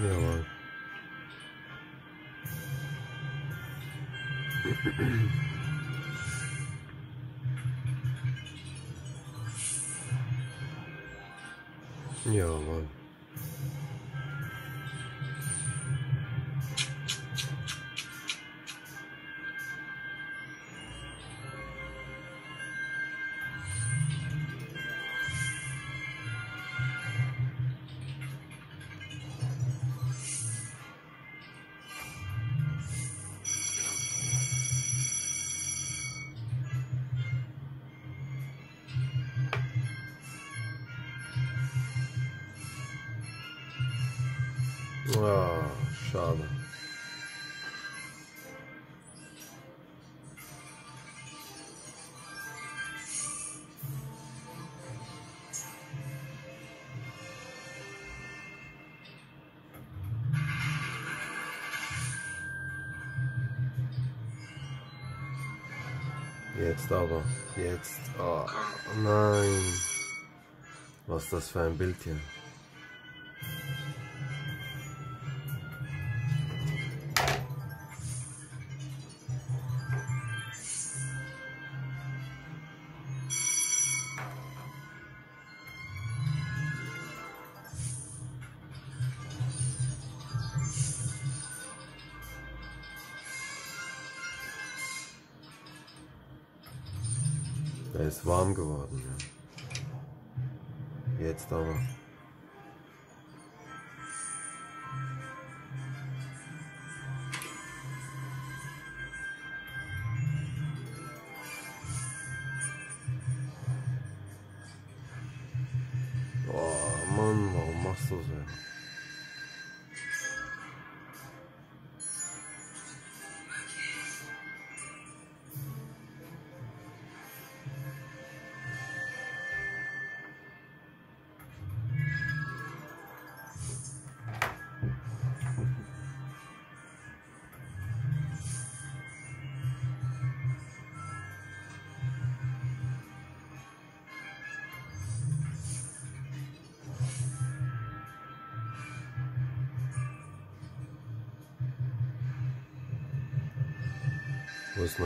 сделаю. Не, ладно. Ah, schade. Jetzt aber, jetzt. Oh, nein. Was ist das für ein Bild hier? Er ist warm geworden, ja. Jetzt aber. Oh Mann, warum machst du so? Wo ist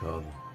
Sean.